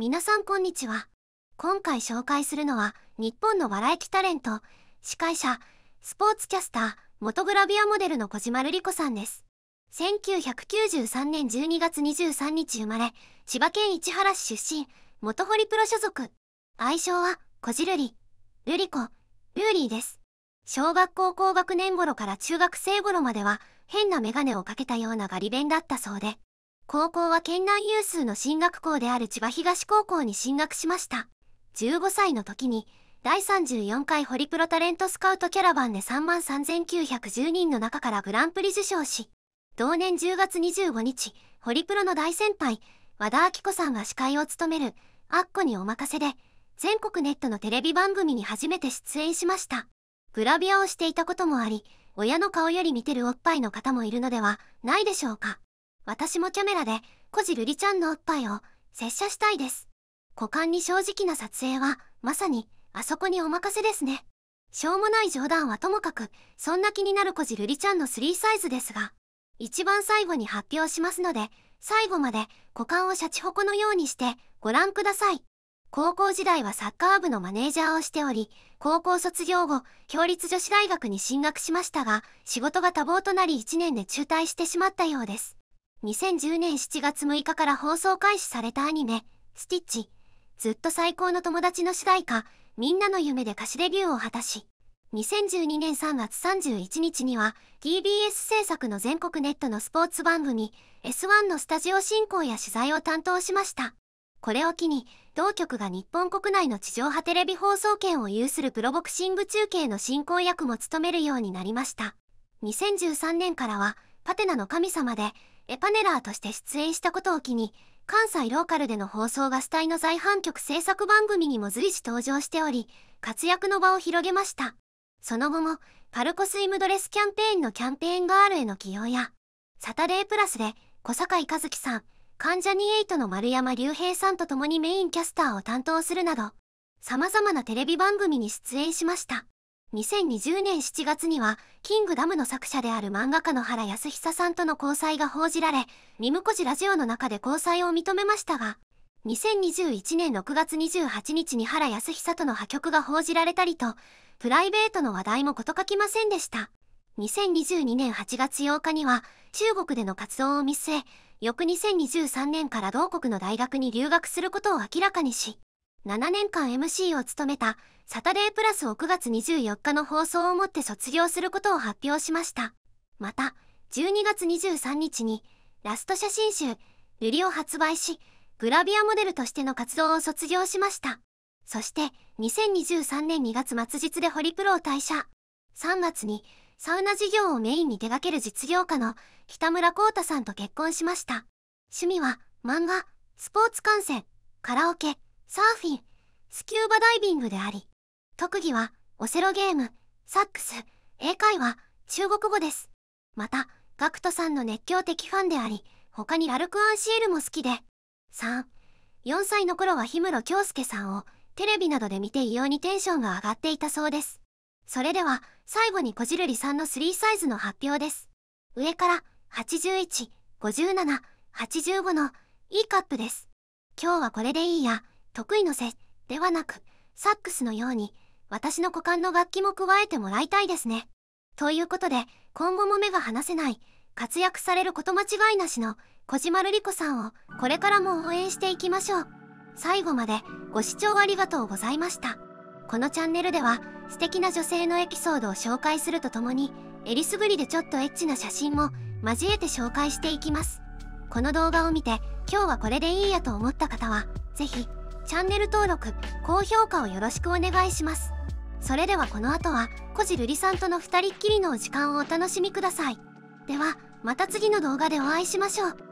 皆さんこんにちは。今回紹介するのは日本のバラエティタレント司会者スポーツキャスター元グラビアモデルの小島瑠璃子さんです。1993年12月23日生まれ千葉県市原市出身元ホリプロ所属。愛称は小じるり瑠璃子ルーリーです。小学校高学年頃から中学生頃までは変なメガネをかけたようなガリ弁だったそうで。高校は県内有数の進学校である千葉東高校に進学しました。15歳の時に第34回ホリプロタレントスカウトキャラバンで3万3910人の中からグランプリ受賞し同年10月25日ホリプロの大先輩和田アキ子さんが司会を務める「アッコにお任せ」で全国ネットのテレビ番組に初めて出演しました。グラビアをしていたこともあり親の顔より見てるおっぱいの方もいるのではないでしょうか。私もキャメラでコジルリちゃんのおっぱいを接写したいです。股間に正直な撮影はまさにあそこにお任せですね。しょうもない冗談はともかくそんな気になるコジルリちゃんの3サイズですが一番最後に発表しますので最後まで股間をシャチホコのようにしてご覧ください。高校時代はサッカー部のマネージャーをしており高校卒業後共立女子大学に進学しましたが仕事が多忙となり1年で中退してしまったようです。2010年7月6日から放送開始されたアニメ「スティッチ」ずっと最高の友達の主題歌「みんなの夢」で歌手デビューを果たし。2012年3月31日には TBS 制作の全国ネットのスポーツ番組 S1 のスタジオ進行や取材を担当しました。これを機に同局が日本国内の地上波テレビ放送権を有するプロボクシング中継の進行役も務めるようになりました。2013年からはパテナの神様でエパネラーとして出演したことを機に関西ローカルでの放送がスタイの在阪局制作番組にも随時登場しており活躍の場を広げました。その後もパルコスイムドレスキャンペーンのキャンペーンガールへの起用やサタデープラスで小坂井和樹さん関ジャニ∞の丸山隆平さんと共にメインキャスターを担当するなど様々なテレビ番組に出演しました。2020年7月には、キングダムの作者である漫画家の原康久さんとの交際が報じられ、ミムコジラジオの中で交際を認めましたが、2021年6月28日に原康久との破局が報じられたりと、プライベートの話題もこと書きませんでした。2022年8月8日には、中国での活動を見据え、翌2023年から同国の大学に留学することを明らかにし、7年間 MC を務めたサタデープラスを9月24日の放送をもって卒業することを発表しました。また、12月23日にラスト写真集、ルリを発売し、グラビアモデルとしての活動を卒業しました。そして、2023年2月末日でホリプロを退社。3月にサウナ事業をメインに手掛ける実業家の北村光太さんと結婚しました。趣味は漫画、スポーツ観戦、カラオケ、サーフィン、スキューバダイビングであり、特技はオセロゲーム、サックス、英会話、中国語です。また、ガクトさんの熱狂的ファンであり、他にラルク・アンシールも好きで、3、4歳の頃は氷室京介さんをテレビなどで見て異様にテンションが上がっていたそうです。それでは、最後にこじるりさんの3サイズの発表です。上から81、57、85のいいカップです。今日はこれでいいや。得意のせではなくサックスのように私の股間の楽器も加えてもらいたいですね。ということで今後も目が離せない活躍されること間違いなしの小島瑠璃子さんをこれからも応援していきましょう。最後までご視聴ありがとうございました。このチャンネルでは素敵な女性のエピソードを紹介するとともにえりすぐりでちょっとエッチな写真も交えて紹介していきます。この動画を見て今日はこれでいいやと思った方は是非チャンネル登録高評価をよろしくお願いします。それではこの後はコジルリさんとの2人っきりのお時間をお楽しみください。ではまた次の動画でお会いしましょう。